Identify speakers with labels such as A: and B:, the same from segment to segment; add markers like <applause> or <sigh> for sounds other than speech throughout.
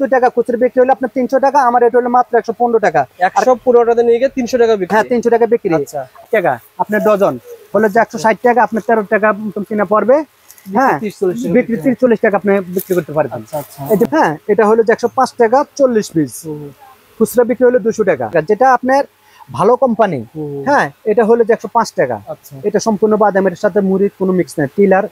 A: দুই টাকা খুচরা বিক্রি হলে আপনার তিনশো টাকা আমার এটা হলো মাত্র একশো পনেরো টাকা।
B: একশো পনেরোটাতে নিয়ে গিয়ে তিনশো টাকা
A: হ্যাঁ তিনশো টাকা বিক্রি।
B: আচ্ছা।
A: টাকা আপনার ডজন। হলো যে একশো ষাট টাকা আপনার তেরো টাকা কিনা পড়বে। হ্যাঁ
B: তিরিশ চল্লিশ টাকা
A: বিক্রি তিরিশ চল্লিশ টাকা আপনি বিক্রি করতে পারবেন।
B: আচ্ছা আচ্ছা।
A: এটা হ্যাঁ এটা হলো যে একশো পাঁচ টাকা চল্লিশ পিস। খুচরা বিক্রি হলো দুশো টাকা। যেটা আপনার ভালো কোম্পানি হ্যাঁ এটা হলো যে একশো পাঁচ টাকা। এটা সম্পূর্ণ বাদাম এর সাথে মুড়ির কোনো মিক্স নেই। টিলার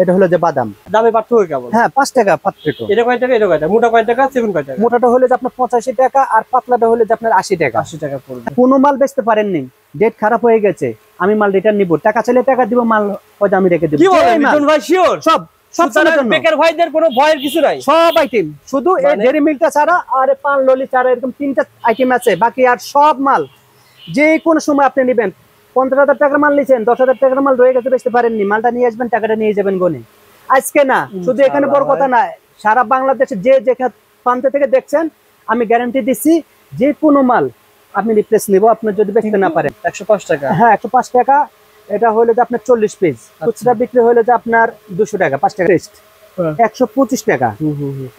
A: এটা হলো যে বাদাম।
B: দামে পার্থক্য কেমন?
A: হ্যাঁ পাঁচ টাকা পাত্র
B: এটা কয় টাকা এটা কয় টাকা? মোটা কয় টাকা চিকন কয় টাকা?
A: মোটাটা হলে যে আপনার পঁচাশি টাকা আর পাতলাটা হলে যে আপনার আশি টাকা।
B: আশি টাকা পড়বে।
A: কোনো মাল বেচতে পারেননি। ডেট খারাপ হয়ে গেছে। আমি মাল রিটার্ন নিব। টাকা চাইলে টাকা দিব মাল হয়তো আমি রেখে দিব। সব সব আইটেম শুধু এই ডেরি মিল্কটা ছাড়া আর পান ললি ছাড়া এরকম তিনটা আইটেম আছে। বাকি আর সব মাল যে কোনো সময় আপনি নেবেন। পঞ্চাশ হাজার টাকার মাল নিয়েছেন দশ হাজার টাকার মাল রয়ে গেছে বেচতে পারেননি। মালটা নিয়ে আসবেন টাকাটা নিয়ে যাবেন গনে। আজকে না শুধু এখানে বড় কথা না সারা বাংলাদেশে যে যেখানে প্রান্ত থেকে দেখছেন আমি গ্যারান্টি দিচ্ছি যে কোনো মাল আপনি রিপ্লেস নিব আপনি যদি বেচতে না পারেন।
B: একশো পাঁচ টাকা?
A: হ্যাঁ একশো পাঁচ টাকা। এটা হলে যে আপনার চল্লিশ পিস খুচরা বিক্রি হলে যে আপনার দুশো টাকা পাঁচ টাকা। রেস্ট। একশো পঁচিশ টাকা।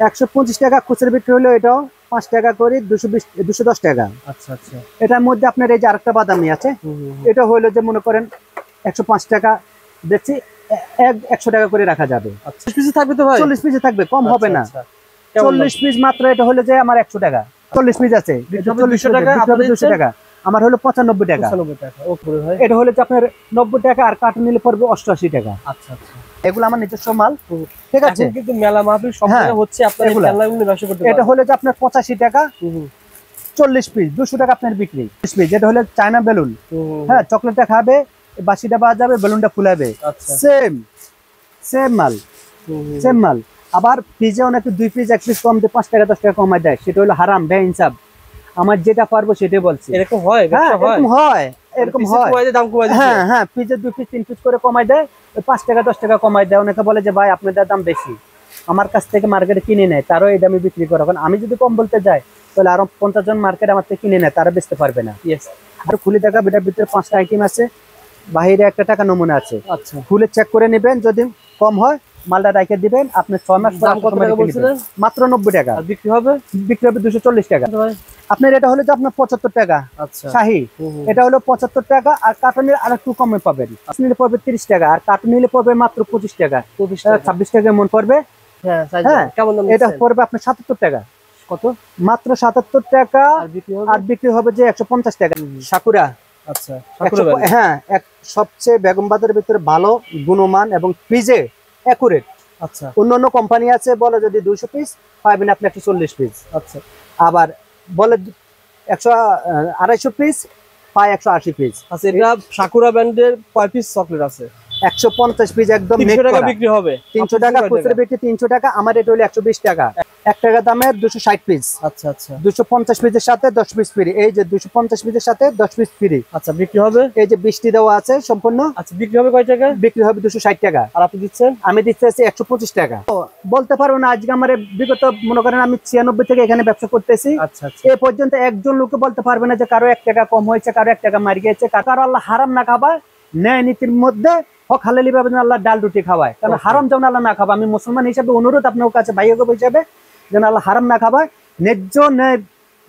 A: একশো পঁচিশ টাকা খুচরা বিক্রি হলো এটাও। পাঁচ টাকা করে দুশো বিশ দুশো দশ টাকা।
B: আচ্ছা আচ্ছা।
A: এটার মধ্যে আপনার এই যে আরেকটা বাদামি আছে। এটা হলো যে মনে করেন একশো পাঁচ টাকা দেখছি একশো টাকা করে রাখা যাবে।
B: আচ্ছা। পিসে থাকবে তো ভাই?
A: চল্লিশ পিসে থাকবে কম হবে না।
B: আচ্ছা, আচ্ছা।
A: চল্লিশ পিস মাত্র এটা হলে যে আমার একশো টাকা। চল্লিশ পিস আছে
B: বিক্রি হবে
A: চল্লিশ
B: 200 টাকা,
A: টাকা দুশো টাকা। আমার হলো পঁচানব্বই টাকা। এটা হলে যে আপনার নব্বই টাকা আর কার্টুন নিলে পড়বে অষ্টআশি টাকা।
B: আচ্ছা আচ্ছা।
A: এগুলো আমার নিজস্ব মাল ঠিক আছে?
B: কিন্তু মেলা মাহফিল সব
A: হ্যাঁ,
B: হচ্ছে আপনার। খেলনাগুলো ব্যবসা করতে
A: এটা হলে যে আপনার পঁচাশি টাকা
B: হুম, হুম,
A: চল্লিশ পিস দুশো টাকা আপনার বিক্রি। চল্লিশ পিস যেটা হলে চায়না বেলুন। হ্যাঁ চকলেটটা খাবে বাসিটা বাজ যাবে বেলুনটা ফুলাবে।
B: আচ্ছা।
A: সেম সেম মাল সেম মাল। আবার পিজে অনেকে দুই পিস এক পিস কম দিয়ে পাঁচ টাকা দশ টাকা কমায় দেয়। সেটা হলো হারাম বে ইনসাফ আমার যেটা পারব সেটাই বলছি।
B: এরকম হয়
A: হ্যাঁ এরকম হয় এরকম হয়।
B: দাম কমায়
A: হ্যাঁ হ্যাঁ পিজে দুই পিস তিন পিস করে কমায় দেয়। পাঁচ টাকা দশ টাকা কমাই দেয়। অনেকে বলে যে ভাই আপনাদের দাম বেশি। আমার কাছ থেকে মার্কেটে কিনে নেয় তারও এই দামে বিক্রি করে। এখন আমি যদি কম বলতে যাই তাহলে আরও পঞ্চাশ জন মার্কেট আমার থেকে কিনে নেয় তারা বেচতে পারবে না।
B: ইয়েস
A: আর খুলে দেখা এটার ভিতরে পাঁচটা আইটেম আছে। বাহিরে একটা টাকা নমুনা আছে।
B: আচ্ছা।
A: খুলে চেক করে নেবেন যদি কম হয় মালটা রাখে দিবেন আপনি ছয় মাস? মাত্র নব্বই টাকা।
B: বিক্রি হবে?
A: বিক্রি হবে দুশো চল্লিশ টাকা। আপনার এটা হলো যে আপনার পঁচাত্তর টাকা।
B: আচ্ছা।
A: শাহি। এটা হলো পঁচাত্তর টাকা আর কার্টুনের আর একটু কমে পাবেন। নিলে পড়বে তিরিশ টাকা আর কার্টুন নিলে পড়বে মাত্র পঁচিশ টাকা। ছাব্বিশ টাকা মন পড়বে।
B: হ্যাঁ,
A: হ্যাঁ, এটা পড়বে আপনার সাতাত্তর টাকা।
B: কত?
A: মাত্র সাতাত্তর টাকা
B: আর বিক্রি হবে?
A: যে একশো পঞ্চাশ টাকা। সাকুরা।
B: আচ্ছা।
A: হ্যাঁ এক সবচেয়ে বেগম বাজারের ভিতরে ভালো গুণমান এবং পিজে অ্যাকুরেট
B: আচ্ছা।
A: অন্যান্য কোম্পানি আছে বলে যদি দুইশো পিস পাবেন আপনি একশো চল্লিশ পিস
B: আচ্ছা।
A: আবার বলে একশো আড়াইশো পিস পায় একশো আশি পিস
B: আচ্ছা এটা সাকুরা ব্র্যান্ডের কয় পিস চকলেট আছে?
A: একশো পঞ্চাশ পিস একদম
B: তিনশো টাকা বিক্রি হবে।
A: তিনশো টাকা খুচরা বিক্রি তিনশো টাকা আমার এটা হলো একশো বিশ টাকা। এক টাকা দামের দুশো ষাট পিস
B: আচ্ছা আচ্ছা।
A: দুশো পঞ্চাশ পিসের সাথে দশ পিস ফ্রি এই যে দুশো পঞ্চাশ পিসের সাথে দশ পিস ফ্রি
B: আচ্ছা বিক্রি হবে?
A: এই যে বৃষ্টি দেওয়া আছে সম্পূর্ণ।
B: আচ্ছা বিক্রি হবে কয় টাকা?
A: বিক্রি হবে দুশো ষাট টাকা।
B: আর আপনি দিচ্ছেন?
A: আমি দিতে চাইছি একশো পঁচিশ টাকা। বলতে পারব না আজকে আমার বিগত মনে করেন আমি ছিয়ানব্বই থেকে এখানে ব্যবসা করতেছি।
B: আচ্ছা আচ্ছা।
A: এ পর্যন্ত একজন লোকে বলতে পারবে না যে কারও এক টাকা কম হয়েছে কারও এক টাকা মারি গেছে কারও আল্লাহ হারাম না খাবা ন্যায় নীতির মধ্যে হক হালালি ভাবে আল্লাহ ডাল রুটি খাওয়ায়। কারণ হারাম যেমন আল্লাহ না খাবা। আমি মুসলমান হিসাবে অনুরোধ আপনার কাছে ভাইয়া হিসাবে যেন আল্লাহ হারাম না খাওয়ায় ন্যায্য ন্যায়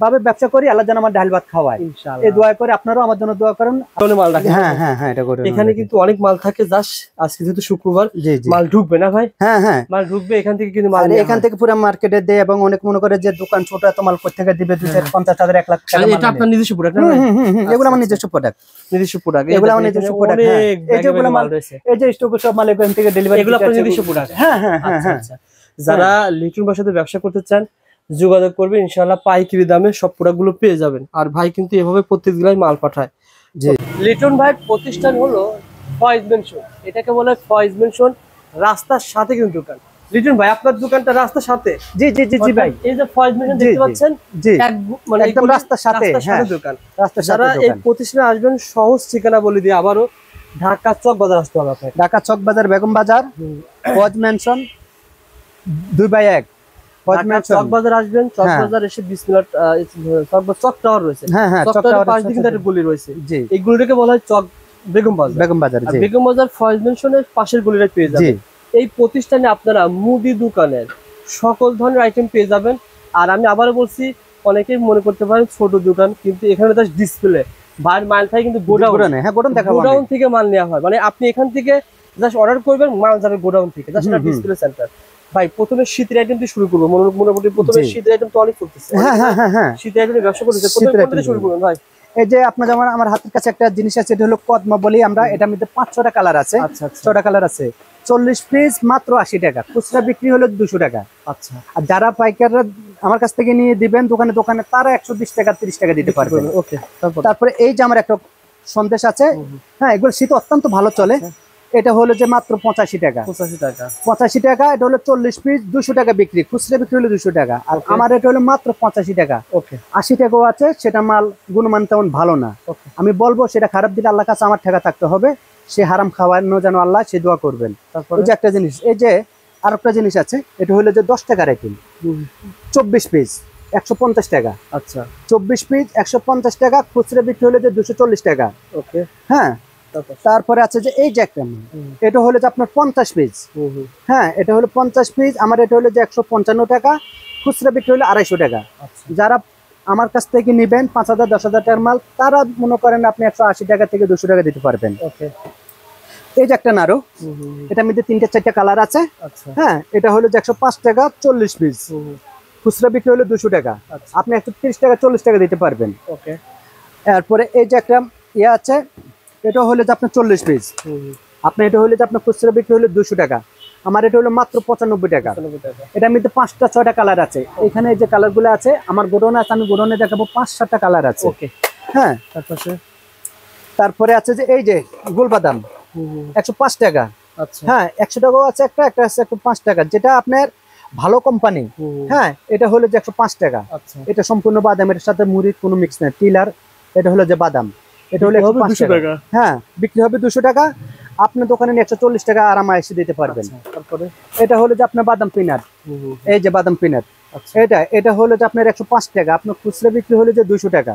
A: ভাবে ব্যবসা করি আল্লাহ যেন আমার ডাল ভাত খাওয়ায়। এই দোয়া করে আপনারাও আমার জন্য দোয়া করেন।
B: মাল রাখেন।
A: হ্যাঁ হ্যাঁ হ্যাঁ এটা করে
B: এখানে কিন্তু অনেক মাল থাকে জাস্ট আজকে যেহেতু শুক্রবার মাল ঢুকবে না ভাই?
A: হ্যাঁ হ্যাঁ।
B: মাল ঢুকবে এখান থেকে কিন্তু মাল
A: এখান থেকে পুরো মার্কেটে দেয় এবং অনেক মনে করে যে দোকান ছোট এত মাল কোথেকে দিবে? দুই চার পঞ্চাশ হাজার এক লাখ টাকা
B: এটা আপনার নিজস্ব প্রোডাক্ট
A: হুম, এগুলো আমার
B: আচ্ছা,
A: নিজস্ব প্রোডাক্ট
B: নিজস্ব প্রোডাক্ট
A: এগুলো আমার নিজস্ব product, হ্যাঁ। এই
B: ব্যাগে
A: মাল
B: মাল রয়েছে।
A: এই যে স্টক সব মাল এখান থেকে ডেলিভারি
B: এগুলো আপনার নিজস্ব প্রোডাক্ট
A: হ্যাঁ হ্যাঁ হ্যাঁ
B: আচ্ছা
A: হ্যাঁ।
B: আচ্ছা। যারা লিটন ভাইয়ের সাথে ব্যবসা করতে চান যোগাযোগ করবে ইনশাআল্লাহ পাইকারি দামে সব প্রোডাক্টগুলো পেয়ে যাবেন। আর ভাই কিন্তু এভাবে প্রত্যেক জেলায় মাল পাঠায়।
A: জি।
B: লিটন ভাইয়ের প্রতিষ্ঠান হলো ফয়েজ মেনশন। এটাকে বলে ফয়েজ মেনশন। রাস্তার সাথে কিন্তু দোকান। লিটন ভাই আপনার দোকানটা রাস্তার সাথে?
A: জি জি জি জি ভাই।
B: এই যে ফয়েজ মেনশন দেখতে পাচ্ছেন
A: জি।
B: মানে
A: একদম রাস্তার সাথে, হ্যাঁ।
B: দোকান।
A: রাস্তার
B: যারা
A: সাথে
B: এই প্রতিষ্ঠানে আসবেন সহজ ঠিকানা বলে দিয়ে আবারও ঢাকা চক বাজার আসতে হবে আপনাকে।
A: ঢাকা চক বাজার বেগম বাজার ফজ ম্যানশন দুই বাই এক। ফজ
B: চক বাজার আসবেন চক
A: হ্যাঁ।
B: বাজার এসে বিশ চক টাওয়ার রয়েছে।
A: হ্যাঁ হ্যাঁ
B: চক
A: চক
B: টাওয়ারের
A: টাওয়ারের
B: পাশ দিয়ে একটা গলি রয়েছে। এই গলিটাকে বলা হয় চক বেগম বাজার।
A: বেগম বাজার
B: বেগম বাজার ফয়েজ মেনশনের পাশের গলিটা পেয়ে যাবেন। এই প্রতিষ্ঠানে আপনারা মুদি দোকানের সকল ধরনের আইটেম পেয়ে যাবেন। আর আমি আবারও বলছি অনেকেই মনে করতে পারেন ছোট দোকান কিন্তু এখানে জাস্ট ডিসপ্লে বাইরের মাল থাকে কিন্তু গোডাউন
A: হ্যাঁ গোডাউন দেখাবো
B: গোডাউন থেকে মাল নেওয়া হয়। মানে আপনি এখান থেকে জাস্ট অর্ডার করবেন মাল যাবে গোডাউন থেকে। জাস্ট। ডিসপ্লে সেন্টার ভাই প্রথমে শীতের আইটেম দিয়ে শুরু করব। মোটামুটি প্রথমে। শীতের আইটেম তো অনেক করতেছে
A: হ্যাঁ হ্যাঁ হ্যাঁ হ্যাঁ।
B: শীতের আইটেম ব্যবসা করতেছে। প্রথমে শুরু করবেন ভাই?
A: এই যে আপনার যেমন আমার হাতের কাছে একটা জিনিস আছে এটা হলো কদমা বলি। আমরা এটার মধ্যে পাঁচ ছটা কালার আছে।
B: আচ্ছা আচ্ছা।
A: ছটা কালার আছে। চল্লিশ পিস মাত্র আশি টাকা। খুচরা বিক্রি হলো দুশো টাকা।
B: আচ্ছা।
A: আর যারা পাইকাররা আমার কাছ থেকে নিয়ে দিবেন দোকানে দোকানে তারা একশো বিশ টাকা তিরিশ টাকা দিতে পারবেন
B: ওকে তারপরে?
A: এই যে আমার একটা সন্দেশ আছে। হ্যাঁ এগুলো শীত অত্যন্ত ভালো চলে।
B: আচ্ছা।
A: এটা হলো যে মাত্র পঁচাশি টাকা।
B: পঁচাশি টাকা।
A: পঁচাশি টাকা এটা হলো চল্লিশ পিস দুশো টাকা বিক্রি। খুচরা বিক্রি হলো দুশো টাকা। আর আমার এটা হলো মাত্র পঁচাশি টাকা।
B: ওকে
A: আশি টাকাও আছে সেটা মাল গুণমান তেমন ভালো না। আমি বলব সেটা খারাপ দিলে আল্লাহ কাছে আমার টাকা থাকতে হবে। সে হারাম খাওয়ানো যেন আল্লাহ সে দোয়া করবেন।
B: তারপরে?
A: এই যে একটা জিনিস এই যে আর একটা জিনিস আছে এটা হলো যে দশ টাকার আইটেম চব্বিশ পিস একশো পঞ্চাশ টাকা।
B: আচ্ছা।
A: চব্বিশ পিস একশো পঞ্চাশ টাকা খুচরা বিক্রি হলে যে দুশো চল্লিশ টাকা।
B: ওকে
A: হ্যাঁ
B: তারপর?
A: আছে যে এই যে একটা এটা হলো যে আপনার পঞ্চাশ পিস হ্যাঁ এটা হলো পঞ্চাশ পিস আমার এটা হলো যে একশো পঞ্চান্ন টাকা। খুচরা বিক্রি হলো আড়াইশো টাকা।
B: আচ্ছা।
A: যারা আমার কাছ থেকে নিবেন পাঁচ হাজার দশ হাজার টাকার মাল তারা মনে করেন আপনি একশো আশি টাকা থেকে দুশো টাকা দিতে পারবেন।
B: ওকে।
A: এই যে একটা নাড়ু। এটার মধ্যে তিনটে চারটে কালার আছে।
B: আচ্ছা।
A: হ্যাঁ এটা হলো যে একশো পাঁচ টাকা চল্লিশ পিস খুচরা বিক্রি হলো দুশো টাকা।
B: আচ্ছা।
A: আপনি একশো তিরিশ টাকা চল্লিশ টাকা দিতে পারবেন।
B: ওকে।
A: এরপরে এই যে একটা ইয়ে আছে। এটা হলো যে আপনার চল্লিশ পিস
B: হুম,
A: এটা হলে যে আপনার খুচরা বিক্রি হলো দুশো টাকা। আমার এটা হলো মাত্র পঁচানব্বই টাকা। এটার মধ্যে পাঁচটা ছয়টা কালার আছে। এখানে যে কালারগুলো আছে আমার গোডাউনে আছে আমি গোডাউনে দেখাবো পাঁচ সাতটা কালার আছে।
B: ওকে।
A: হ্যাঁ।
B: তারপরে
A: তারপরে আছে যে এই যে গোলবাদাম একশো পাঁচ টাকা।
B: আচ্ছা।
A: হ্যাঁ একশো টাকাও আছে একটা একটা আছে একশো পাঁচ টাকা। যেটা আপনার ভালো কোম্পানি হ্যাঁ এটা হলো যে একশো পাঁচ টাকা।
B: আচ্ছা।
A: এটা সম্পূর্ণ বাদাম এটার সাথে মুড়ির কোনো মিক্স নাই। টিলার এটা হলো যে বাদাম। এটা হলো একশো পাঁচ
B: 200
A: টাকা। হ্যাঁ বিক্রি হবে দুশো টাকা। আপনার দোকানে একশো চল্লিশ টাকা আরামে এসে দিতে পারবেন।
B: আচ্ছা, তারপরে?
A: এটা হলো যে আপনার বাদাম পিনাট। এই যে বাদাম পিনাট।
B: আচ্ছা।
A: এটা এটা হলো যে আপনার একশো পাঁচ টাকা। আপনার খুচরা বিক্রি হলো যে দুশো টাকা।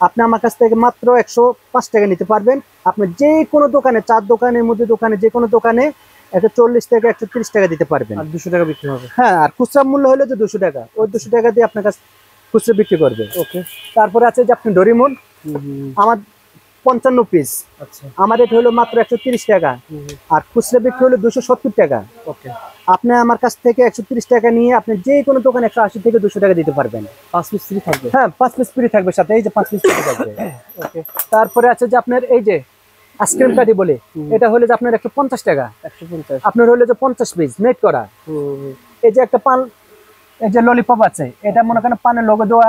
A: আপনি আমার কাছ থেকে মাত্র একশো পাঁচ টাকা নিতে পারবেন। আপনি যে কোনো দোকানে চার দোকানের মধ্যে দোকানে যে কোনো দোকানে একশো চল্লিশ থেকে একশো তিরিশ টাকা দিতে পারবেন।
B: আর দুশো টাকা বিক্রি হবে।
A: হ্যাঁ আর খুচরা মূল্য হলো যে দুশো টাকা। ওই দুশো টাকা দিয়ে আপনার কাছে খুচরা বিক্রি করবে।
B: ওকে।
A: তারপরে আছে যে আপনি ডরিমন আমার পঞ্চান্ন পিস
B: আচ্ছা।
A: আমার রেট হলো মাত্র একশো তিরিশ টাকা। আর খুচরা বিক্রি হলো দুশো সত্তর টাকা। আপনি আমার কাছ থেকে একশো তিরিশ টাকা নিয়ে আপনি যে কোনো দোকানে একশো আশি থেকে দুশো টাকা দিতে পারবেন।
B: পাঁচ পিস ফ্রি থাকবে?
A: হ্যাঁ পাঁচ পিস ফ্রি থাকবে সাথে এই যে পাঁচ পিস ফ্রি থাকবে। <coughs> তারপরে আছে যে আপনার এই যে আইসক্রিম কাটি বলে এটা হলে যে আপনার একশো পঞ্চাশ টাকা। আপনার হলে যে পঞ্চাশ পিস মেড করা। এই যে একটা পান এই যে ললিপপ আছে এটা মনে করেন পানের লোগো দেওয়া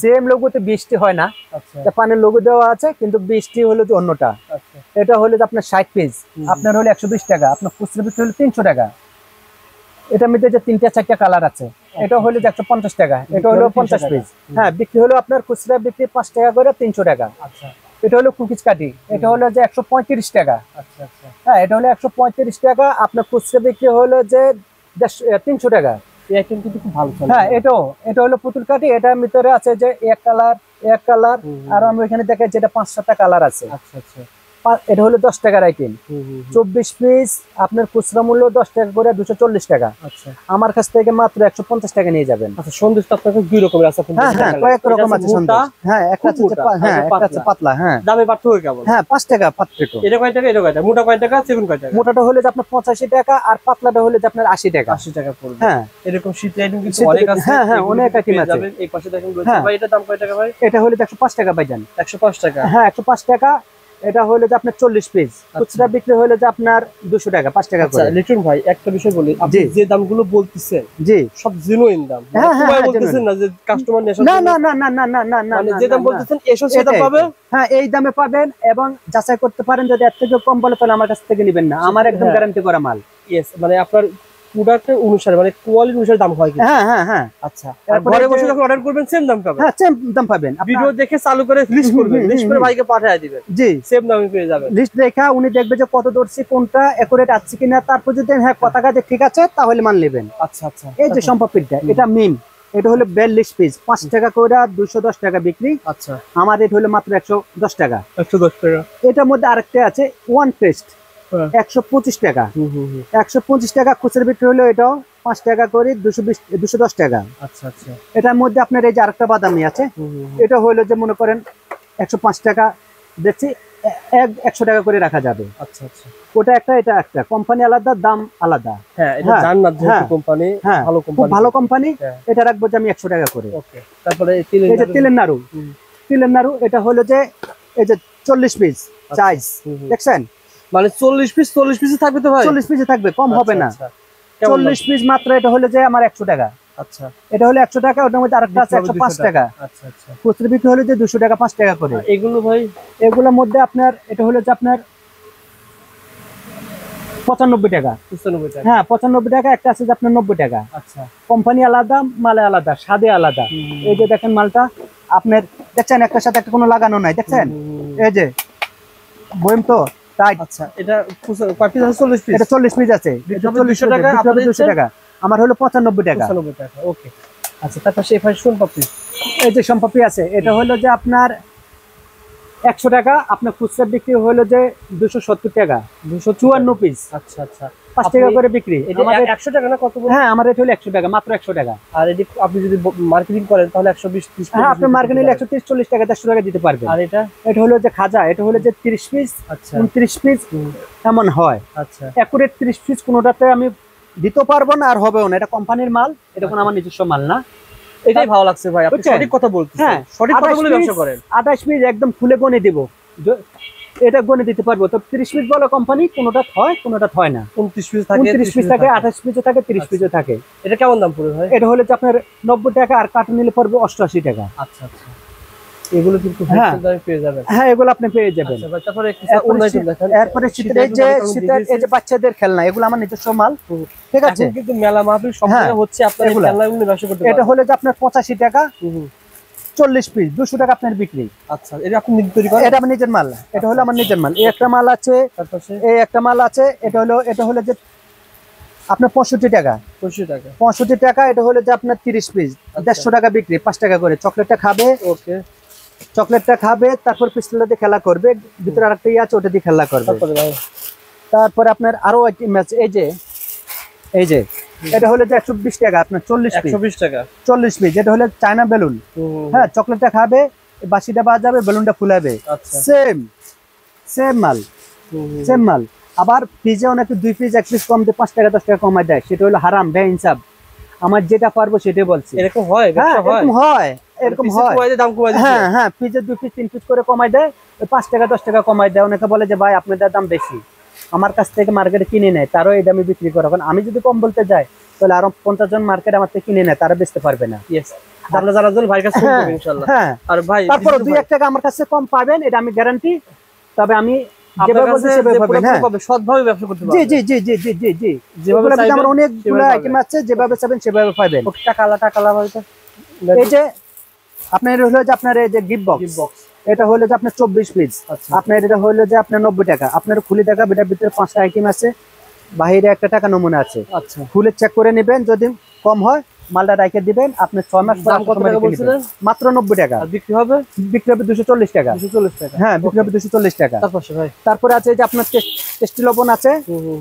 A: সেম লোগোতে বৃষ্টি হয় না।
B: আচ্ছা।
A: পানের লোগো দেওয়া আছে কিন্তু বৃষ্টি হলো যে অন্যটা।
B: আচ্ছা।
A: এটা হলো যে আপনার ষাট পিস আপনার হলো একশো বিশ টাকা আপনার খুচরা বিক্রি হলো তিনশো টাকা। এটার মধ্যে যে তিনটা চারটা কালার আছে এটা হলো যে একশো পঞ্চাশ টাকা এটা হলো
B: হলো 300
A: পঞ্চাশ পিস হ্যাঁ বিক্রি হলো আপনার খুচরা বিক্রি পাঁচ টাকা করে তিনশো টাকা।
B: আচ্ছা।
A: এটা হলো কুকিজ কাটি এটা হলো যে একশো পঁয়ত্রিশ টাকা। হ্যাঁ এটা হলো একশো পঁয়ত্রিশ টাকা আপনার খুচরা বিক্রি হলো যে তিনশো টাকা।
B: এই আইটেম কিন্তু খুব ভালো চলে।
A: হ্যাঁ এটাও এটা হলো পুতুল কাটি এটার ভিতরে আছে যে এক কালার এক কালার। আর আমি এখানে দেখে যেটা পাঁচ সাতটা কালার আছে।
B: আচ্ছা আচ্ছা।
A: এটা হলো দশ টাকার আইটেম চব্বিশ পিস আপনার খুচরা মূল্য দশ টাকা করে দুশো চল্লিশ টাকা।
B: আচ্ছা।
A: আমার কাছ থেকে মাত্র একশো পঞ্চাশ টাকা নিয়ে যাবেন।
B: আচ্ছা সন্দেশ তো আপনার দুই রকমের আছে
A: হ্যাঁ হ্যাঁ কয়েক। রকম আছে হ্যাঁ একটা হ্যাঁ একটা আছে
B: পাতলা।
A: হ্যাঁ।
B: দামে পার্থক্য কেমন
A: হ্যাঁ পাঁচ টাকা পাত্রটো
B: এটা কয় টাকা এটা কয় টাকা? মোটা কয় টাকা চিকন কয় টাকা?
A: মোটাটা হলে যে আপনার পঁচাশি টাকা আর পাতলাটা হলে যে আপনার আশি টাকা।
B: আশি টাকা পড়বে।
A: হ্যাঁ।
B: এরকম শীত আইটেম কিন্তু অনেক আছে
A: হ্যাঁ, হ্যাঁ, অনেক
B: কিন্তু
A: item
B: পেয়ে
A: আছে।
B: এই পাশে দেখেন। ভাই এটা দাম কয় টাকা ভাই?
A: এটা হলে একশো পাঁচ টাকা পাইজান
B: একশো পাঁচ টাকা।
A: হ্যাঁ একশো পাঁচ টাকা। এটা হলে যে আপনার চল্লিশ পিস খুচরা বিক্রি হলে যে আপনার দুশো টাকা পাঁচ টাকা
B: আচ্ছা
A: করে।
B: লিটন ভাই একটা বিষয় বলি আপনি যে দামগুলো বলতেছেন
A: জি।
B: সব জেনুইন দাম। মানে
A: হ্যাঁ, হ্যাঁ, হ্যাঁ,
B: বলতেছেন না যে কাস্টমার নেশন
A: না না না না না না না না
B: মানে যে দাম
A: না,
B: বলতেছেন এসো সে দাম পাবে?
A: হ্যাঁ এই দামে পাবেন এবং যাচাই করতে পারেন যদি এর থেকে কম বলে তাহলে আমার কাছ থেকে নেবেন না। আমার একদম। গ্যারান্টি করা মাল।
B: ইয়েস মানে আপনার প্রোডাক্টের অনুসারে মানে কোয়ালিটি অনুসারে দাম হয় কিন্তু।
A: হ্যাঁ হ্যাঁ হ্যাঁ।
B: আচ্ছা
A: তারপরে
B: ঘরে বসে যখন অর্ডার করবেন সেম দাম পাবেন।
A: হ্যাঁ সেম দাম পাবেন।
B: ভিডিও দেখে চালু করে লিস্ট করবেন লিস্ট করে ভাইকে পাঠিয়ে দিবেন।
A: জি।
B: সেম দামে পেয়ে যাবেন।
A: লিস্ট দেখা উনি দেখবে যে কত দর্শি কোনটা একুরেট আছে কিনা তারপর যদি হ্যাঁ কথা কাজে ঠিক আছে তাহলে মান নেবেন।
B: আচ্ছা আচ্ছা।
A: এই যে সম্পর্কটা এটা মিন এটা হলো বিয়াল্লিশ পিস পাঁচ টাকা করে দুশো দশ টাকা বিক্রি।
B: আচ্ছা।
A: আমার রেট হলো মাত্র একশো দশ টাকা।
B: একশো দশ টাকা।
A: এটার মধ্যে আরেকটা আছে ওয়ান পেস্ট। একশো পঁচিশ টাকা। একশো পঁচিশ টাকা খুচরা বিক্রি হলো এটাও পাঁচ টাকা করে দুশো বিশ দুশো দশ টাকা।
B: আচ্ছা আচ্ছা।
A: এটার মধ্যে আপনার এই যে আরেকটা বাদামি আছে। এটা হলো যে মনে করেন একশো পাঁচ টাকা দেখছি এক একশো টাকা করে রাখা যাবে।
B: আচ্ছা আচ্ছা।
A: ওটা একটা এটা একটা। কোম্পানি আলাদা দাম আলাদা।
B: হ্যাঁ এটা
A: হ্যাঁ,
B: জান্নাত
A: হ্যাঁ,
B: কোম্পানি
A: হ্যাঁ
B: ভালো কোম্পানি।
A: ভালো কোম্পানি
B: হ্যাঁ।
A: এটা রাখব যে আমি একশো টাকা করে।
B: ওকে তারপরে এই তিলের নাড়ু-
A: তিলের নাড়ু। তিলের নাড়ু এটা হলো যে এই যে চল্লিশ পিস চাইজ
B: হুম, হুম।
A: দেখছেন?
B: মানে চল্লিশ পিস চল্লিশ পিসে থাকবে তো ভাই?
A: চল্লিশ পিসে থাকবে কম হবে না।
B: আচ্ছা, আচ্ছা।
A: চল্লিশ পিস মাত্র এটা হলো যে আমার একশো টাকা।
B: আচ্ছা।
A: এটা হলো একশো টাকা ওটার মধ্যে আরেকটা আছে
B: বিক্রি
A: একশো পাঁচ টাকা।
B: আচ্ছা
A: খুচরো বিক্রি হলো যে দুশো টাকা পাঁচ টাকা করে।
B: এগুলো ভাই?
A: এগুলোর মধ্যে আপনার এটা হলো যে আপনার পঁচানব্বই টাকা।
B: পঁচানব্বই টাকা।
A: হ্যাঁ পঁচানব্বই টাকা একটা আছে যে আপনার নব্বই টাকা।
B: আচ্ছা।
A: কোম্পানি আলাদা মালে আলাদা স্বাদে আলাদা। এই যে দেখেন মালটা আপনার দেখছেন একটার সাথে একটা কোনো লাগানো নাই দেখছেন? এই যে বইম তো?
B: আচ্ছা এটা কয় পিস আছে? চল্লিশ পিস
A: এটা চল্লিশ পিস আছে।
B: বিক্রি হবে
A: চল্লিশ
B: 200 টাকা, আপনাদের
A: 200 টাকা। আমার হলো পঁচানব্বই টাকা।
B: পঁচানব্বই টাকা ওকে। আচ্ছা তারপর সেই
A: এই যে আছে এটা হলো যে আপনার একশো টাকা আপনার খুচরা বিক্রি হলো যে দুশো সত্তর টাকা
B: দুশো
A: চুয়ান্ন পিস
B: আচ্ছা আচ্ছা।
A: পাঁচ টাকা করে বিক্রি।
B: একশো টাকা না কত
A: হ্যাঁ আমার এটা হলো একশো টাকা মাত্র একশো টাকা।
B: আর এটি আপনি যদি মার্কেটিং করেন তাহলে একশো বিশ ত্রিশ
A: হ্যাঁ
B: টাকা
A: আপনার মার্কেট নিলে। একশো তিরিশ চল্লিশ টাকা দেড়শো টাকা দিতে পারবেন।
B: আর এটা?
A: এটা হলো যে খাজা এটা হলো যে তিরিশ পিস
B: আচ্ছা।
A: উনত্রিশ পিস এমন হয়।
B: আচ্ছা।
A: একুরেট তিরিশ পিস কোনোটাতে আমি দিতে পারব না আর হবেও না। এটা কোম্পানির মাল এটা কোনো আমার নিজস্ব মাল না।
B: এটাই ভালো লাগছে ভাই আপনি সঠিক কথা বলতেছেন।
A: হ্যাঁ,
B: সঠিক কথা বলে ব্যবসা করেন।
A: আঠাশ পিস একদম খুলে গনে দিব। এটা গনে দিতে পারব। তো তিরিশ পিস বলো কোম্পানি কোনোটা হয় কোনোটা হয় না।
B: উনত্রিশ পিস থাকে
A: উনত্রিশ পিস থাকে আঠাশ পিসও থাকে তিরিশ পিসও থাকে।
B: এটা কেমন দাম পড়বে ভাই?
A: এটা হলে যে আপনার নব্বই টাকা আর কার্টুন নিলে পড়বে অষ্টআশি টাকা।
B: আচ্ছা আচ্ছা। এগুলো কিন্তু
A: হ্যাঁ।
B: পেয়ে যাবেন।
A: হ্যাঁ এগুলো আপনি পেয়ে যাবেন।
B: আচ্ছা ভাই তারপরে একটু
A: এরপরে
B: অন্য item
A: শীত-
B: দেখান
A: এরপরে শীতের এই যে শীতের এই যে বাচ্চাদের খেলনা এগুলো আমার নিজস্ব মাল। ঠিক আছে?
B: কিন্তু মেলা মাহফিল সব
A: হ্যাঁ,
B: হচ্ছে আপনার এই ব্যবসা করতে
A: এটা হলে যে আপনার পঁচাশি টাকা। চল্লিশ পিস দুশো টাকা আপনার বিক্রি।
B: আচ্ছা এটা আপনি তৈরি করেন?
A: এটা আমার নিজের মাল এটা হলো আমার নিজের মাল। এই একটা মাল আছে
B: তারপর
A: এই একটা মাল আছে এটা হলো এটা হলো যে আপনার পঁয়ষট্টি টাকা।
B: পঁচিশ টাকা।
A: পঁয়ষট্টি টাকা এটা হলো যে আপনার তিরিশ পিস দেড়শো টাকা বিক্রি পাঁচ টাকা করে। চকলেটটা খাবে
B: ওকে।
A: চকলেটটা খাবে তারপর পিস্তলটা দিয়ে খেলা করবে ভিতরে আরেকটা ইয়ে আছে ওটা দিয়ে খেলা করবে।
B: তারপরে
A: আপনার আরও আইটেম আছে এই যে এই যে এটা হলো যে একশো বিশ টাকা আপনার চল্লিশ
B: একশো বিশ টাকা।
A: চল্লিশ পিস এটা হলো চায়না বেলুন। হ্যাঁ চকলেটটা খাবে বাসিটা বাজাবে বেলুনটা ফুলাবে।
B: আচ্ছা।
A: সেম সেম মাল। সেম মাল। আবার পিজে অনেকে দুই পিস এক পিস কম দিয়ে পাঁচ টাকা দশ টাকা কমায় দেয়। সেটা হলো হারাম বে হিসাব আমার যেটা পারব সেটাই বলছি।
B: এরকম হয়
A: হ্যাঁ এরকম হয়। এরকম হয়।
B: দাম কমায়
A: হ্যাঁ হ্যাঁ পিজে দুই পিস তিন পিস করে কমায় দেয়। পাঁচ টাকা দশ টাকা কমায় দেয়। অনেকে বলে যে ভাই আপনাদের দাম বেশি। আমার কাছ থেকে মার্কেটে কিনে নেয় তারও এই দামে বিক্রি করে। এখন আমি যদি কম বলতে যাই তাহলে আরও পঞ্চাশ জন মার্কেট আমার থেকে কিনে নেয় তারা বেচতে পারবে না।
B: কাছে ফোন
A: হ্যাঁ, হ্যাঁ। তারপর দুই এক টাকা আমার কাছে কম পাবেন এটা আমি গ্যারান্টি তবে আমি
B: আপনার
A: যেভাবে
B: কাছে
A: সেভাবে পাবেন
B: যেভাবে চাইবেন, সেভাবে
A: যেভাবে এই যে আপনার হলো যে আপনার এই যে গিফট বক্স এটা হলো যে আপনার চব্বিশ পিস
B: আচ্ছা।
A: আপনার এটা হলো যে আপনার নব্বই টাকা। আপনার খুলি টাকা এটার ভিতরে পাঁচটা আইটেম আছে। বাইরে একটা টাকা নমুনা আছে।
B: আচ্ছা।
A: খুলে চেক করে নেবেন যদি কম হয় মালটা রেখে দিবেন আপনি ছয় মাস? মাত্র নব্বই টাকা।
B: বিক্রি হবে?
A: বিক্রি হবে দুশো চল্লিশ টাকা।
B: দুশো চল্লিশ টাকা।
A: হ্যাঁ বিক্রি হবে দুশো চল্লিশ টাকা।
B: তারপর
A: তারপরে আছে যে আপনার টেস্টি লবণ আছে।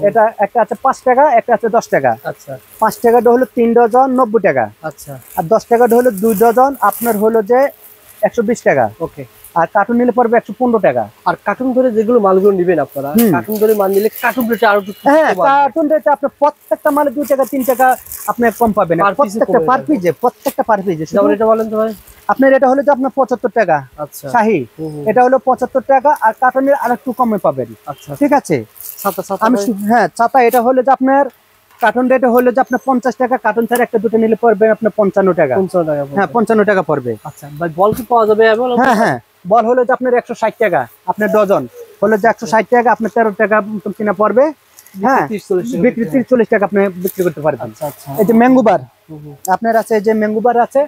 A: এটা একটা আছে পাঁচ টাকা একটা আছে দশ টাকা।
B: আচ্ছা।
A: পাঁচ টাকাটা হলো তিন ডজন নব্বই টাকা।
B: আচ্ছা।
A: আর দশ টাকাটা হলো দুই ডজন আপনার হলো যে একশো বিশ টাকা।
B: ওকে।
A: আর কার্টুন নিলে পড়বে একশো পনেরো টাকা।
B: আর কার্টুন ধরে যেগুলো মালগুলো নিবেন আপনারা কার্টুন ধরে মাল নিলে কার্টুন রেটে আরও
A: হ্যাঁ কার্টুন রেটে আপনার প্রত্যেকটা মালে দুই টাকা তিন টাকা আপনি কম পাবেন। প্রত্যেকটা পার পিজে প্রত্যেকটা পার পিজে
B: এটা বলেন তো ভাই।
A: আপনার এটা হলো যে আপনার পঁচাত্তর টাকা।
B: আচ্ছা।
A: শাহি। এটা হলো পঁচাত্তর টাকা আর কার্টুনের আর একটু কমে পাবেন।
B: আচ্ছা।
A: ঠিক আছে? আমি হ্যাঁ ছাতা এটা হলো যে আপনার কার্টুন রেটে হলো যে আপনার পঞ্চাশ টাকা কার্টুন ছাড়া একটা দুটো নিলে পড়বে আপনার পঞ্চান্ন টাকা। হ্যাঁ পঞ্চান্ন টাকা পড়বে।
B: আচ্ছা বল কি পাওয়া যাবে
A: হ্যাঁ হ্যাঁ। বল হলো যে আপনার একশো ষাট টাকা আপনার ডজন। হলো যে একশো ষাট টাকা আপনার তেরো টাকা কিনা পড়বে। হ্যাঁ বিক্রি তিরিশ চল্লিশ টাকা আপনি বিক্রি করতে পারবেন।
B: আচ্ছা আচ্ছা।
A: এই যে ম্যাঙ্গোবার আপনার আছে যে ম্যাঙ্গোবার আছে।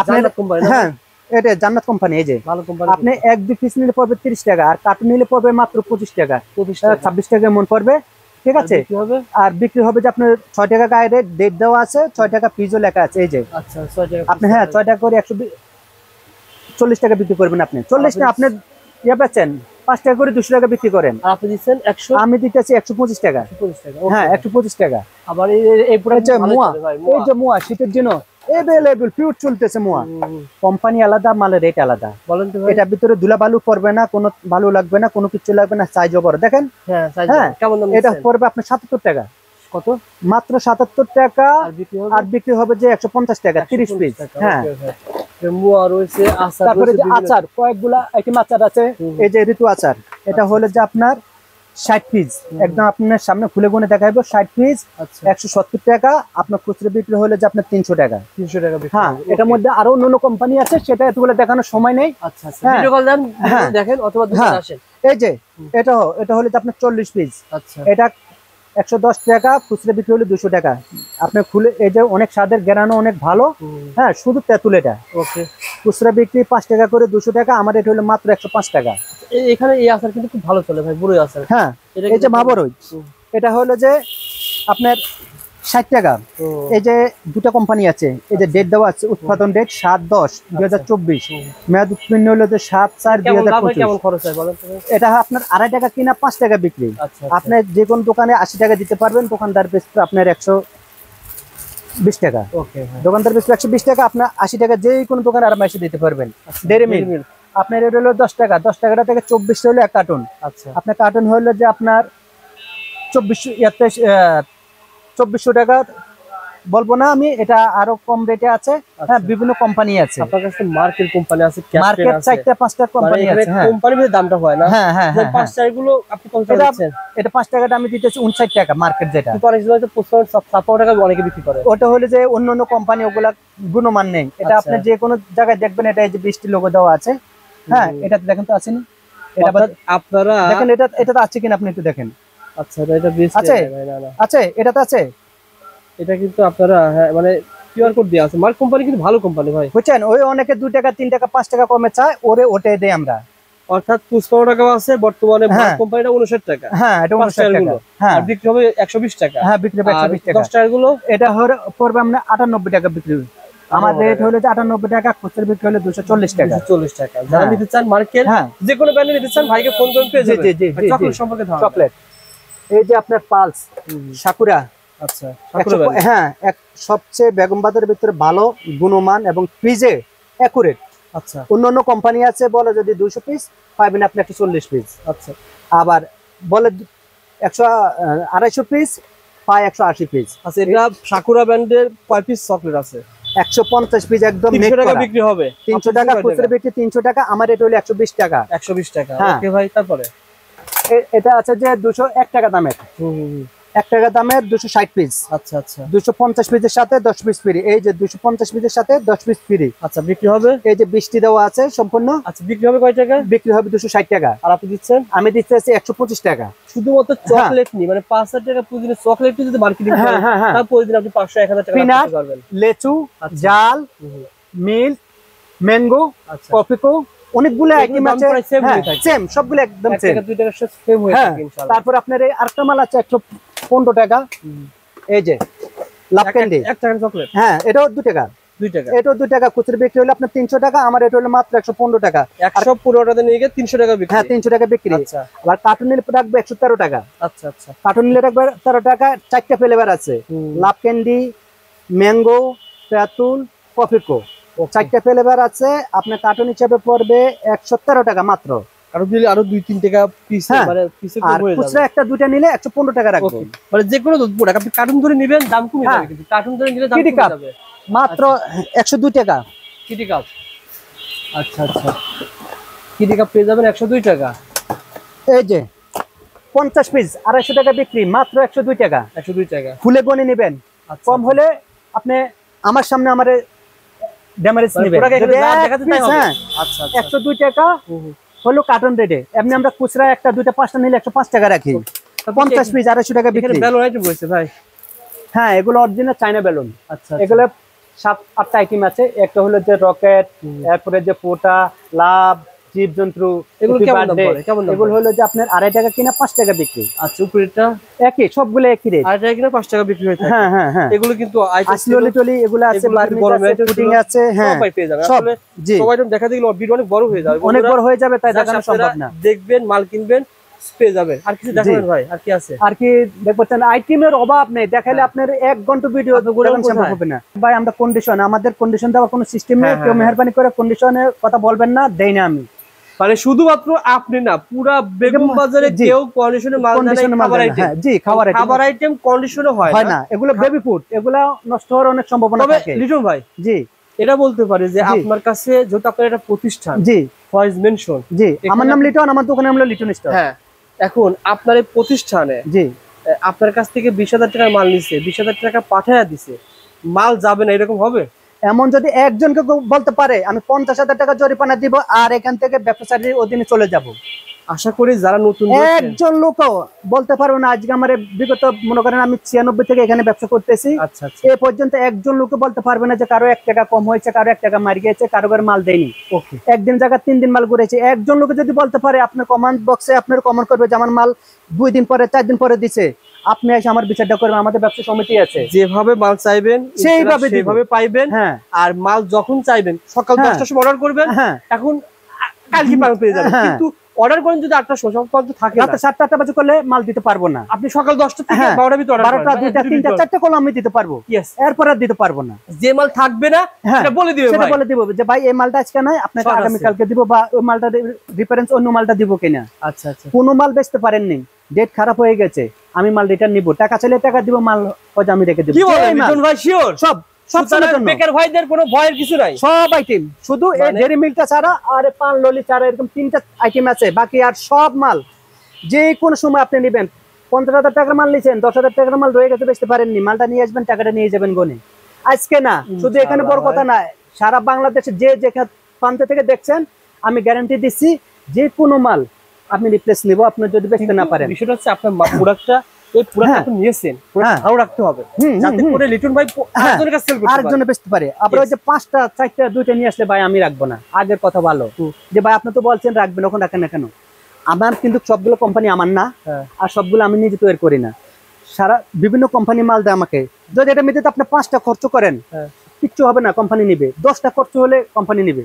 A: আপনার? হ্যাঁ এটা জান্নাত কোম্পানি এই যে।
B: ভালো কোম্পানি
A: আপনি এক দুই পিস নিলে পড়বে তিরিশ টাকা আর কার্টুন নিলে পড়বে মাত্র পঁচিশ টাকা। ছাব্বিশ টাকা মন পড়বে ঠিক আছে? আর বিক্রি হবে যে আপনার ছয় টাকা গায়ে ডেট দেওয়া আছে ছয় টাকা পিজও লেখা আছে এই যে।
B: আচ্ছা
A: আপনি হ্যাঁ ছয় টাকা করে একশো চল্লিশ টাকা বিক্রি করবেন আপনি। চল্লিশ না আপনি ইয়ে পাচ্ছেন পাঁচ টাকা করে দুশো টাকা বিক্রি করেন।
B: আপনি দিচ্ছেন একশো
A: আমি দিতেছি একশো পঁচিশ টাকা। হ্যাঁ একশো পঁচিশ টাকা।
B: আবার এই-
A: মোয়া এই যে মোয়া শীতের জন্য এভেলেবল পিওর চলতেছে মোয়া। কোম্পানি আলাদা মালের রেট আলাদা।
B: বলেন তো
A: ভিতরে ধুলা বালু পড়বে না কোনো বালু লাগবে না কোনো কিছু লাগবে না সাইজও বড়। দেখেন?
B: হ্যাঁ
A: হ্যাঁ, এটা পড়বে আপনার সাতাত্তর টাকা।
B: কত?
A: মাত্র সাতাত্তর টাকা
B: আর বিক্রি হবে?
A: আর বিক্রি হবে যে একশো পঞ্চাশ টাকা তিরিশ পিস হ্যাঁ।
B: Okay, okay। এর মুয়া রয়েছে আচার
A: তারপরে যে আচার কয়েকগুলা আইটেম আচার আছে এই যে ঋতু আচার এটা হলো যে আপনার ষাট পিস একদম আপনার সামনে খুলে গুনে দেখাইবো ষাট পিস
B: আচ্ছা।
A: একশো সত্তর টাকা আপনার খুচরো বিক্রি হলে যে আপনার তিনশো টাকা।
B: তিনশো টাকা
A: হ্যাঁ এটার মধ্যে আরও অন্য কোম্পানি আছে সেটা এতগুলো দেখানোর সময় নেই।
B: আচ্ছা আচ্ছা।
A: হ্যাঁ।
B: দেখেন অথবা
A: হ্যাঁ। এই যে এটা এটা হলে যে আপনার চল্লিশ পিস
B: আচ্ছা।
A: এটা একশো দশ টাকা খুচরা বিক্রি হলে দুশো টাকা। আপনার খুলে এই যে অনেক স্বাদের গেরানো অনেক ভালো হ্যাঁ শুধু তেঁতুল এটা।
B: ওকে।
A: খুচরা বিক্রি পাঁচ টাকা করে দুশো টাকা আমার এটা হলো মাত্র একশো পাঁচ টাকা।
B: এখানে এই আচার কিন্তু খুব ভালো চলে ভাই বুড়ো আচার।
A: হ্যাঁ এই যে
B: মাবর
A: মাবরই এটা হলো যে আপনার ষাট টাকা। এই যে দুটো কোম্পানি আছে এই যে ডেট দেওয়া আছে উৎপাদন ডেট সাত দশ দুই হাজার চব্বিশ। মেয়াদ উৎপন্ন হলো যে সাত চার দুই হাজার
B: হয় হয়?
A: এটা আপনার আড়াই টাকা কিনা পাঁচ টাকা বিক্রি।
B: আচ্ছা
A: আপনি যে কোনো দোকানে আশি টাকা দিতে পারবেন দোকানদার বেচবে আপনার একশো বিশ টাকা। দোকানদার বেচবে একশো বিশ টাকা আপনার আশি টাকা যে কোনো দোকানে আরামে এসে দিতে পারবেন। ডেরি মিল আপনার এটা হলো দশ টাকা দশ টাকাটা থেকে চব্বিশ হলো এক কার্টুন
B: আচ্ছা।
A: আপনার কার্টুন হলো যে আপনার চব্বিশশো চব্বিশশো টাকা বলব না আমি এটা আরও কম রেটে আছে। হ্যাঁ বিভিন্ন কোম্পানি আছে।
B: আপনার কাছে মার্কেট কোম্পানি আছে
A: মার্কেট চারটা পাঁচটা কোম্পানি আছে হ্যাঁ।
B: দামটা হয় না।
A: হ্যাঁ
B: পাঁচ চার আপনি কত টাকা দিচ্ছেন
A: এটা পাঁচ টাকাটা আমি দিতেছি উনষাট টাকা মার্কেট যেটা।
B: কিন্তু অনেক সময় তো টাকা অনেকে বিক্রি করে।
A: ওটা হলো যে অন্য অন্য কোম্পানি ওগুলা গুণমান নেই। এটা
B: আচ্ছা।
A: আপনি যে কোনো জায়গায় দেখবেন এটা এই যে বৃষ্টি লোগো দেওয়া আছে। হ্যাঁ। এটা দেখেন তো আসেনি এটা
B: আপনারা
A: দেখেন এটা এটা তো আছে কিনা আপনি একটু দেখেন।
B: আচ্ছা এটা- এটা বেস্ট
A: আছে?
B: ভাই না না
A: আছে? এটা আছে?
B: এটা কিন্তু আপনারা হ্যাঁ মানে কিউআর কোড আছে। মার্ক কোম্পানি কিন্তু ভালো কোম্পানি ভাই।
A: বুঝছেন? ওই অনেকে দু টাকা তিন টাকা পাঁচ টাকা কমে চায় ওরে ওটাই দেয় আমরা।
B: অর্থাৎ পঁচপান্ন টাকা আছে বর্তমানে মার্ক
A: হ্যাঁ।
B: কোম্পানিটা উনষাট টাকা।
A: হ্যাঁ এটা
B: পাঁচ
A: উনষাট
B: টাকার
A: টাকা। হ্যাঁ।
B: বিক্রি হবে একশো বিশ টাকা।
A: হ্যাঁ বিক্রি হবে একশো
B: আর
A: বিশ টাকা।
B: গুলো
A: এটা হলে পড়বে আমরা আটানব্বই টাকা বিক্রি। আমার রেট হলো যে আটানব্বই টাকা খুচরা বিক্রি হলে দুশো চল্লিশ টাকা।
B: চল্লিশ টাকা। যারা
A: হ্যাঁ।
B: নিতে চান মার্কেট
A: হ্যাঁ।
B: যে কোনো নিতে চান ভাইকে ফোন করে পেয়ে যাবেন।
A: জি, জি, জি,
B: চকলেট সম্পর্কে
A: চকলেট এই যে আপনার পালস সাকুরা।
B: আচ্ছা।
A: হ্যাঁ এক সবচেয়ে বেগম বাজারের ভিতরে ভালো গুণমান এবং ফ্রিজে অ্যাকুরেট
B: আচ্ছা।
A: অন্য অন্য কোম্পানি আছে বলে যদি দুশো পিস পাবেন আপনি একশো চল্লিশ পিস
B: আচ্ছা।
A: আবার বলে একশো আড়াইশো পিস পায় একশো আশি পিস
B: আচ্ছা এটা সাকুরা ব্র্যান্ডের কয় পিস চকলেট আছে?
A: একশো পঞ্চাশ পিস একদম
B: টাকা বিক্রি হবে।
A: তিনশো টাকা খুচরা বিক্রি তিনশো টাকা আমার এটা হলো একশো বিশ টাকা।
B: একশো বিশ টাকা।
A: হ্যাঁ।
B: ভাই তারপরে?
A: এটা আছে যে দুশো এক টাকা দামের। এক টাকা দামের দুশো ষাট পিস
B: আচ্ছা আচ্ছা।
A: দুশো পঞ্চাশ পিসের সাথে দশ পিস ফ্রি এই যে দুশো পঞ্চাশ পিসের সাথে দশ পিস ফ্রি
B: আচ্ছা বিক্রি হবে?
A: এই যে বৃষ্টি দেওয়া আছে সম্পূর্ণ।
B: আচ্ছা বিক্রি হবে কয় টাকা?
A: বিক্রি হবে দুশো ষাট টাকা।
B: আর আপনি দিচ্ছেন?
A: আমি দিতে আছি একশো পঁচিশ টাকা।
B: শুধুমাত্র চকলেট নি মানে পাঁচ হাজার টাকা প্রতিদিন চকলেট যদি মার্কেটিং
A: হ্যাঁ,
B: করেন
A: হ্যাঁ, হ্যাঁ।
B: প্রতিদিন আপনি পাঁচশো এক হাজার টাকা পারবেন।
A: লেচু
B: আচ্ছা।
A: জাল। মিল্ক ম্যাঙ্গো
B: আচ্ছা।
A: কফিকো অনেকগুলো
B: প্রায় same
A: সেম সবগুলো একদম সেম
B: হয়ে ইনশাআল্লাহ।
A: তারপর আপনার এই আরেকটা মাল আছে একশো পনেরো টাকা। এই যে লাভ ক্যান্ডি
B: এক টাকার চকলেট
A: হ্যাঁ এটাও দু টাকা। এটাও দু টাকা খুচরা বিক্রি হলে আপনার তিনশো টাকা আমার এটা হলো মাত্র একশো পনেরো টাকা।
B: একশো পনেরো টাকা নিয়ে তিনশো টাকা বিক্রি।
A: হ্যাঁ তিনশো টাকা বিক্রি।
B: আচ্ছা।
A: আবার কার্টুন নিলে রাখবে একশো তেরো টাকা।
B: আচ্ছা আচ্ছা।
A: কার্টুন নিলে রাখবে তেরো টাকা চারটা ফ্লেভার আছে। লাভ ক্যান্ডি ম্যাঙ্গো তেঁতুল কফিকো চারটা ফ্লেভার আছে আপনার কার্টুন হিসাবে পড়বে একশো তেরো টাকা মাত্র।
B: আরও দিলে আরও দুই তিন টাকা পিস
A: হ্যাঁ।
B: মানে পিসে
A: আর খুচরা একটা দুইটা নিলে একশো পনেরো টাকা রাখব।
B: মানে যে কোনো প্রোডাক্ট আপনি কার্টুন ধরে নেবেন দাম কমে
A: হ্যাঁ।
B: যাবে কিন্তু কার্টুন ধরে নিলে দাম কমে যাবে।
A: মাত্র একশো দুই টাকা।
B: কিডি কাপ আচ্ছা আচ্ছা। কিডি কাপ পেয়ে যাবেন একশো দুই টাকা।
A: এই যে পঞ্চাশ পিস আড়াইশো টাকা বিক্রি মাত্র একশো দুই টাকা।
B: একশো দুই টাকা।
A: ফুলে বনে নেবেন।
B: আচ্ছা,
A: কম হলে আপনি আমার সামনে আমার ড্যামারেজ
B: হবে।
A: হ্যাঁ।
B: আচ্ছা আচ্ছা।
A: টাকা। হলো কার্টন রেটে এমনি আমরা খুচরা একটা দুইটা পাঁচটা নিলে একশো পাঁচ টাকা রাখি।
B: তারপর
A: পঞ্চাশ
B: কি-
A: পিস আড়াইশো টাকা বিক্রি।
B: বেলুন আইটেম রয়েছে ভাই
A: হ্যাঁ এগুলো অরিজিনাল চাইনা বেলুন
B: আচ্ছা
A: এগুলো সাত আটটা আইটেম আছে। একটা হলো যে রকেট। এরপরে যে পোটা লাভ জীবজন্তু
B: এগুলো কেমন দাম পড়ে? কেমন দাম
A: এগুলো হলো যে আপনার আড়াই টাকা কিনা পাঁচ টাকা বিক্রি।
B: আচ্ছা উপরেরটা?
A: একই সবগুলো একই রেট
B: আড়াই টাকা কিনা পাঁচ টাকা বিক্রি হয়ে
A: হ্যাঁ হ্যাঁ হ্যাঁ।
B: এগুলো কিন্তু item
A: টলি এগুলো আছে
B: এগুলো
A: বার্মিজ আছে
B: মেটেরিয়াল
A: পুডিং
B: ছিল।
A: আছে হ্যাঁ।
B: সবাই পেয়ে যাবে আসলে সবাই দেখা দিলে ভিডিও অনেক বড় হয়ে যাবে।
A: অনেক বড় হয়ে যাবে তাই দেখানো সম্ভব না।
B: দেখবেন মাল কিনবেন পেয়ে যাবেন আর কিছু দেখাবেন ভাই আর কি আছে?
A: আর কি দেখবেন আইটেমের অভাব নেই। দেখালে। আপনার এক ঘণ্টা ভিডিও সম্ভব হবে না। ভাই আমরা কন্ডিশন আমাদের কন্ডিশন দেওয়ার কোনো সিস্টেম নেই। কেউ মেহরবানি করে কন্ডিশনের কথা বলবেন না দেই না আমি।
B: মানে শুধুমাত্র আপনি না পুরা বেগম বাজারে। কেউ কন্ডিশনে মাল খাবার আইটেম
A: হ্যাঁ জি খাবার item।
B: খাবার আইটেম কন্ডিশনে হয়
A: হয়
B: না।
A: এগুলো বেবি ফুড এগুলো নষ্ট হওয়ার অনেক সম্ভাবনা থাকে।
B: লিটন ভাই
A: জি।
B: এটা বলতে পারি যে আপনার কাছে যেহেতু আপনার একটা প্রতিষ্ঠান
A: জি।
B: ফয়েজ মেনশন
A: জি। আমার নাম লিটন আমার দোকানের নাম হলো লিটন স্টোর।
B: হ্যাঁ এখন আপনার এই প্রতিষ্ঠানে
A: জি।
B: আপনার কাছ থেকে বিশ হাজার টাকার মাল নিছে বিশ হাজার টাকা পাঠাইয়া দিছে মাল যাবে না এরকম হবে?
A: এমন যদি একজনকে বলতে পারে আমি পঞ্চাশ হাজার টাকা জরিমানা দিব আর এখান থেকে ব্যবসায়ীর অধীনে চলে যাব।
B: আশা করি যারা নতুন
A: একজন লোকও বলতে পারব না আজকে আমার বিগত মনে করেন আমি ছিয়ানব্বই থেকে এখানে ব্যবসা করতেছি।
B: আচ্ছা আচ্ছা।
A: এ পর্যন্ত একজন লোক বলতে পারবে না যে কারও এক টাকা কম হয়েছে কারও এক টাকা মার গিয়েছে কারও ঘরে মাল দেয়নি। একদিন জায়গা তিন দিন মাল ঘুরেছে। একজন লোক যদি বলতে পারে আপনার কমান্ড বক্সে আপনার কমেন্ট করবে যে আমার মাল দুই দিন পরে চার দিন পরে দিছে আপনি এসে আমার বিচারটা করবেন আমাদের ব্যবসা সমিতি আছে।
B: যেভাবে মাল চাইবেন
A: সেইভাবে।
B: সেভাবে পাইবেন।
A: হ্যাঁ।
B: আর মাল যখন চাইবেন সকাল
A: হ্যাঁ।
B: দশটার সময় অর্ডার করবেন
A: হ্যাঁ।
B: এখন কালকে মাল পেয়ে যাবেন। কিন্তু অর্ডার করেন যদি আটটা সময় পর্যন্ত থাকে
A: রাতে সাতটা আটটা বাজে করলে মাল দিতে পারব না।
B: আপনি সকাল দশটা থেকে। ভিতরে
A: বারোটা দুইটা তিনটা চারটা আমি দিতে পারব। এরপর আর দিতে পারব না।
B: যে মাল থাকবে না সেটা বলে দিবে
A: সেটা বলে দিব যে ভাই এই মালটা আজকে নাই আপনাকে
B: সব আছে।
A: আগামী কালকে দিব বা ওই মালটা রিফারেন্স অন্য মালটা দিব কিনা?
B: আচ্ছা আচ্ছা।
A: কোনো মাল বেচতে পারেননি। ডেট খারাপ হয়ে গেছে। আমি মাল রিটার্ন নিব। টাকা চাইলে টাকা দিব মাল হয়তো আমি রেখে দিব।
B: কি বলেন
A: যেই
B: ভাই শিওর
A: সব সব
B: বেকার ভাইদের কোনো ভয়ের কিছু নাই।
A: সব আইটেম শুধু এই
B: মানে-
A: ডেরি মিল্কটা ছাড়া আর পান ললি ছাড়া এরকম তিনটা আইটেম আছে। বাকি আর সব মাল যে কোনো সময় আপনি নেবেন। পঞ্চাশ হাজার টাকার মাল নিয়েছেন দশ হাজার টাকার মাল রয়ে গেছে বেচতে পারেননি। মালটা নিয়ে আসবেন টাকাটা নিয়ে যাবেন গনে। আজকে না শুধু এখানে বড় কথা না সারা বাংলাদেশে যে যেখানে প্রান্ত থেকে দেখছেন আমি গ্যারান্টি দিচ্ছি যে কোনো মাল আপনি রিপ্লেস নিব আপনি যদি বেচতে না পারেন
B: বিষয়টা হচ্ছে আপনার প্রোডাক্টটা এই প্রোডাক্ট
A: হ্যাঁ।
B: নিয়েছেন
A: হ্যাঁ।
B: ভালো রাখতে হবে যাতে
A: হুম।
B: করে লিটন ভাই
A: হ্যাঁ।
B: আরেকজনের কাছে সেল করতে পারে
A: আরেকজনে বেচতে পারে আবার ওই যে পাঁচটা চারটা দুইটা নিয়ে আসলে ভাই আমি রাখব না আগের কথা ভালো যে ভাই আপনি তো বলছেন রাখবেন ওখানে রাখেন না কেন আমার কিন্তু সবগুলো কোম্পানি আমার না। আর সবগুলো আমি নিজে তৈরি করি না সারা বিভিন্ন কোম্পানি মাল দেয় আমাকে যদি এটা মেয়েতে আপনি পাঁচটা খরচ করেন। কিচ্ছু হবে না কোম্পানি নিবে দশটা খরচ হলে কোম্পানি নিবে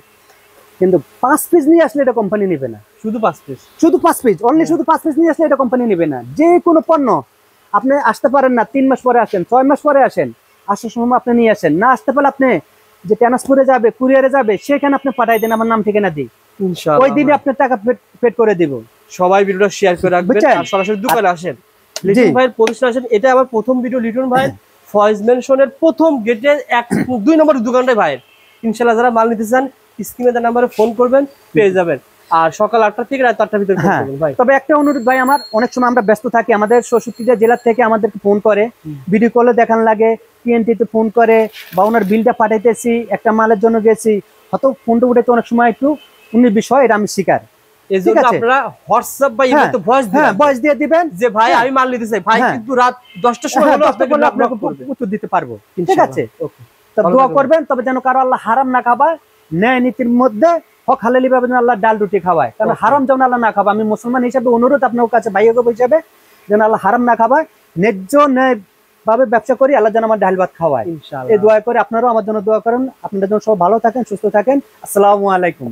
A: কিন্তু পাঁচ পিস নিয়ে আসলে এটা কোম্পানি নিবে না।
B: শুধু পাঁচ পিস
A: শুধু পাঁচ পিস অনলি শুধু পাঁচ পিস নিয়ে আসলে এটা কোম্পানি নেবে না। যে কোনো পণ্য আপনি আসতে পারেন না তিন মাস পরে আসেন ছয় মাস পরে আসেন আসার সময় আপনি নিয়ে আসেন। না আসতে পারলে আপনি যে ট্রান্সপোর্টে যাবে কুরিয়ারে যাবে সেখানে আপনি পাঠাই দেন আমার নাম ঠিকানা দিই। ওই দিনে আপনার টাকা পেড করে দিব।
B: সবাই ভিডিওটা শেয়ার করে রাখবেন? আর সরাসরি দোকানে আসেন। লিটন। ভাইয়ের প্রতিষ্ঠান আসেন। এটা আমার প্রথম ভিডিও লিটন ভাইয়ের ফয়েজ মেনশনের প্রথম গেটে এক দুই নম্বর দোকানটাই ভাইয়ের। ইনশাআল্লাহ যারা মাল নিতে চান স্ক্রিনে তার নাম্বারে ফোন করবেন পেয়ে যাবেন। আর সকাল আটটা থেকে রাত আটটার ভিতরে
A: হ্যাঁ।
B: ভাই।
A: তবে একটা অনুরোধ ভাই আমার অনেক সময় আমরা ব্যস্ত থাকি আমাদের ষষ্ঠীটা জেলা থেকে আমাদেরকে ফোন করে ভিডিও কলে দেখান লাগে টিএনটি তে ফোন করে বা ওনার বিলটা পাঠাইতেছি একটা মালের জন্য গেছি। হয়তো ফোনটা উঠেতে অনেক সময় একটু উনি বিষয় এটা আমি শিকার।
B: জন্য আপনারা হোয়াটসঅ্যাপ বা ভয়েস দিন
A: দিয়ে দিবেন।
B: যে ভাই। আমি মাল নিতে চাই। ভাই। কিন্তু রাত দশটার সময় হলো
A: দশটা
B: আপনাকে
A: বললে আপনাকে উত্তর দিতে পারব। ঠিক আছে?
B: ওকে
A: তো দোয়া করবেন তবে যেন কারও আল্লাহ হারাম না খাবায় ন্যায় নীতির মধ্যে হক হালালি ভাবে যেন আল্লাহ ডাল রুটি খাওয়ায়। কারণ হারাম যেমন আল্লাহ না খাবা আমি মুসলমান হিসাবে অনুরোধ আপনার কাছে ভাইয়া হিসাবে যেন আল্লাহ হারাম না খাওয়ায়। ন্যায্য ন্যায় ভাবে ব্যবসা করি আল্লাহ যেন আমার ডাল ভাত খাওয়ায়। এই দোয়া করে আপনারাও আমার জন্য দোয়া করেন। আপনাদের জন্য সব ভালো থাকেন সুস্থ থাকেন। আসসালামু আলাইকুম।